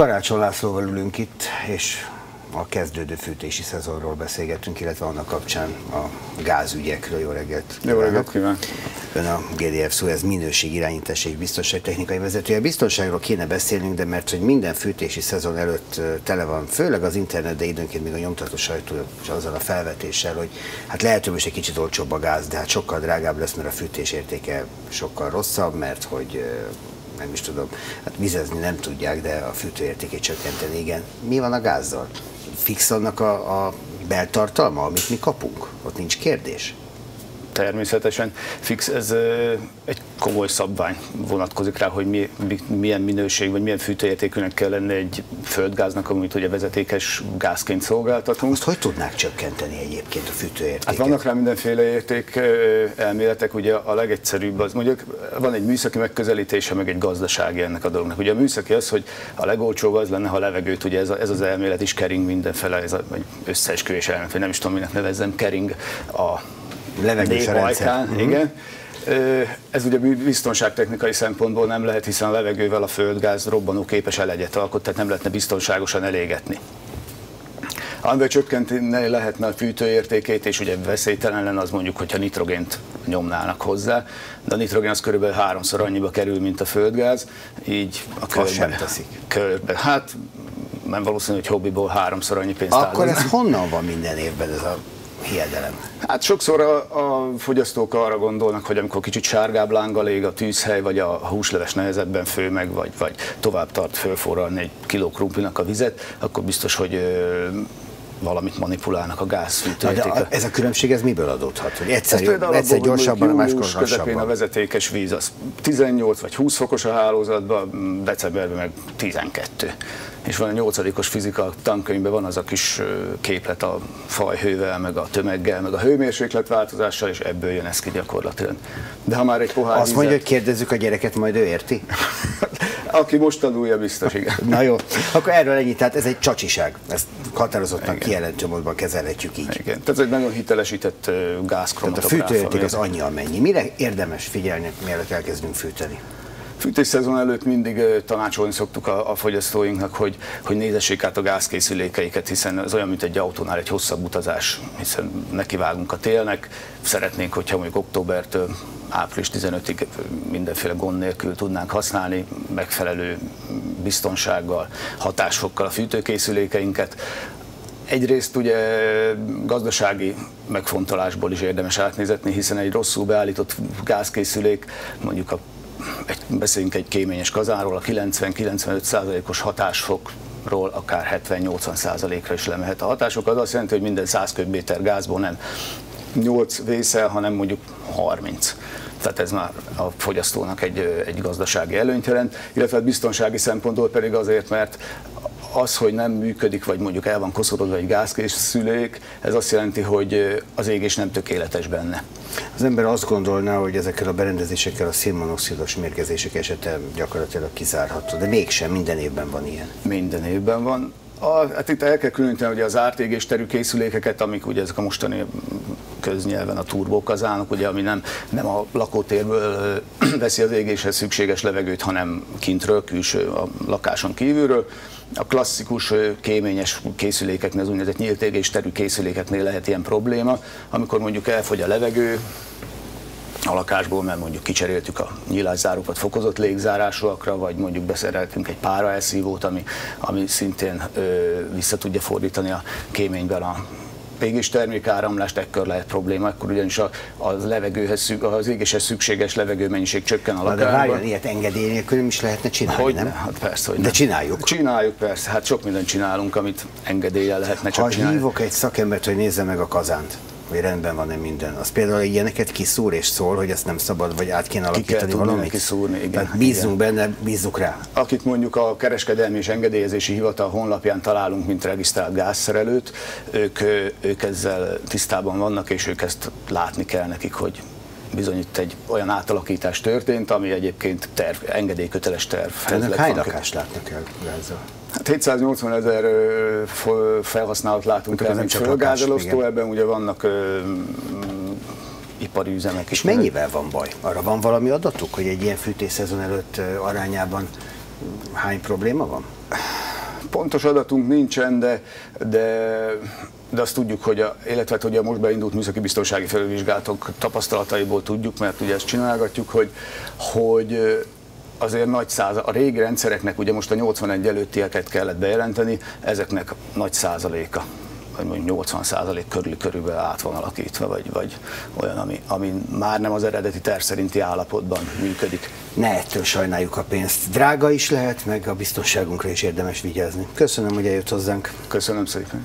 Karácsony Lászlóval ülünk itt, és a kezdődő fűtési szezonról beszélgetünk, illetve annak kapcsán a gázügyekről. Jó reggelt! Jó reggelt kívánok! Ön a GDF szó, ez minőség, irányítás és biztonságtechnikai vezetője. A biztonságról kéne beszélnünk, de mert hogy minden fűtési szezon előtt tele van, főleg az internet, de időnként még a nyomtató sajtó és azzal a felvetéssel, hogy hát lehet, hogy most egy kicsit olcsóbb a gáz, de hát sokkal drágább lesz, mert a fűtés értéke sokkal rosszabb, mert hogy nem is tudom, hát vizezni nem tudják, de a fűtőértékét csökkenteni, igen. Mi van a gázzal? Fix annak a, a beltartalma, amit mi kapunk? Ott nincs kérdés? természetesen fix, ez egy komoly szabvány vonatkozik rá, hogy mi, milyen minőség, vagy milyen fűtőértékűnek kell lenni egy földgáznak, amit ugye vezetékes gázként szolgáltatunk. Azt hogy tudnák csökkenteni egyébként a fűtőértéket? Hát vannak rá mindenféle érték elméletek, ugye a legegyszerűbb az, mondjuk van egy műszaki megközelítése, meg egy gazdasági ennek a dolognak. Ugye a műszaki az, hogy a legolcsóbb az lenne, ha levegőt, ugye ez, a, ez az elmélet is kering mindenfele, ez a, vagy összeesküvés elmélet, nem is tudom, minek nevezzem, kering a levegős a rendszer. Uh-huh. Igen. Ez ugye biztonságtechnikai szempontból nem lehet, hiszen a levegővel a földgáz robbanó képes elegyet alkot, tehát nem lehetne biztonságosan elégetni. Amivel csökkenteni lehetne a fűtőértékét, és ugye veszélytelen lenne az mondjuk, hogyha nitrogént nyomnának hozzá, de a nitrogén az körülbelül háromszor annyiba kerül, mint a földgáz, így a körbe, sem teszik. Körbe, hát nem valószínű, hogy hobbiból háromszor annyi pénzt Akkor ez honnan van minden évben ez a hiedelem? Hát sokszor a, a fogyasztók arra gondolnak, hogy amikor kicsit sárgább lánggal ég a tűzhely, vagy a húsleves nehezebben fő meg, vagy, vagy tovább tart fölforralni egy kiló krumplinak a vizet, akkor biztos, hogy valamit manipulálnak a gázfűtőértékkel. ez a különbség ez miből adódhat? Hogy egyszer, jobb, egyszer gyorsabban, a máskor lassabban? a vezetékes víz az 18 vagy 20 fokos a hálózatban, decemberben meg 12 és van a nyolcadikos fizika tankönyvben van az a kis képlet a fajhővel, meg a tömeggel, meg a hőmérséklet változással, és ebből jön ez ki gyakorlatilag. De ha már egy pohár Azt mondja, hogy kérdezzük a gyereket, majd ő érti? Aki most tanulja, biztos, igen. Na jó, akkor erről ennyi, tehát ez egy csacsiság. Ezt határozottan kijelentő módban kezelhetjük így. Igen, tehát ez egy nagyon hitelesített gázkromatográf. Tehát a fűtőérték az annyi amennyi. Mire érdemes figyelni, mielőtt elkezdünk fűteni? Fűtésszezon előtt mindig tanácsolni szoktuk a, a fogyasztóinknak, hogy, hogy nézessék át a gázkészülékeiket, hiszen ez olyan, mint egy autónál egy hosszabb utazás, hiszen nekivágunk a télnek, szeretnénk, hogyha mondjuk októbertől április 15-ig mindenféle gond nélkül tudnánk használni, megfelelő biztonsággal, hatásfokkal a fűtőkészülékeinket. Egyrészt ugye gazdasági megfontolásból is érdemes átnézetni, hiszen egy rosszul beállított gázkészülék, mondjuk a egy, beszéljünk egy kéményes kazánról, a 90-95%-os hatásfokról akár 70-80%-ra is lemehet a hatások. Az azt jelenti, hogy minden 100 köbméter gázból nem 8 vészel, hanem mondjuk 30 tehát ez már a fogyasztónak egy, egy gazdasági előnyt jelent, illetve biztonsági szempontból pedig azért, mert az, hogy nem működik, vagy mondjuk el van koszorodva egy gázkészülék, ez azt jelenti, hogy az égés nem tökéletes benne. Az ember azt gondolná, hogy ezekkel a berendezésekkel a szénmonoxidos mérgezések esete gyakorlatilag kizárható, de mégsem, minden évben van ilyen. Minden évben van. A, hát itt el kell különíteni ugye az ártégésterű készülékeket, amik ugye ezek a mostani köznyelven a turbókazánok, ugye, ami nem, nem a lakótérből veszi az égéshez szükséges levegőt, hanem kintről, külső, a lakáson kívülről. A klasszikus kéményes készülékeknél, az úgynevezett nyílt égésterű készülékeknél lehet ilyen probléma, amikor mondjuk elfogy a levegő, a lakásból, mert mondjuk kicseréltük a nyílászárókat fokozott légzárásúakra, vagy mondjuk beszereltünk egy pára elszívót, ami, ami szintén ö, vissza tudja fordítani a kéményben a égés termékáramlást, ekkor lehet probléma, akkor ugyanis a, a levegőhez, az égéshez szükséges levegőmennyiség csökken a lakásban. De várjon, ilyet engedély nélkül nem is lehetne csinálni, hogy nem? Ne? Hát persze, hogy De nem. csináljuk. Csináljuk persze, hát sok mindent csinálunk, amit engedéllyel lehetne csak ha csinálni. hívok egy szakembert, hogy nézze meg a kazánt, hogy rendben van-e minden. Az például ilyeneket kiszúr és szól, hogy ezt nem szabad, vagy át kéne alakítani kell valamit. kiszúrni, igen. Tehát bízzunk igen. benne, bízzuk rá. Akit mondjuk a kereskedelmi és engedélyezési hivatal honlapján találunk, mint regisztrált gázszerelőt, ők, ők ezzel tisztában vannak, és ők ezt látni kell nekik, hogy bizony itt egy olyan átalakítás történt, ami egyébként terv, engedélyköteles terv. Ennek hány lakást látnak el gázzal? Hát 780 ezer felhasználót látunk el, mint földgázelosztó, ebben ugye vannak ipari üzemek. És mennyivel van baj? Arra van valami adatuk, hogy egy ilyen fűtésszezon előtt arányában hány probléma van? Pontos adatunk nincsen, de, de, de azt tudjuk, hogy a, illetve hogy a most beindult műszaki biztonsági felülvizsgálatok tapasztalataiból tudjuk, mert ugye ezt csinálgatjuk, hogy, hogy azért nagy száz, a régi rendszereknek ugye most a 81 előttieket kellett bejelenteni, ezeknek nagy százaléka vagy mondjuk 80 százalék körül körülbelül át van alakítva, vagy, vagy olyan, ami, ami már nem az eredeti terv szerinti állapotban működik. Ne ettől sajnáljuk a pénzt. Drága is lehet, meg a biztonságunkra is érdemes vigyázni. Köszönöm, hogy eljött hozzánk. Köszönöm szépen.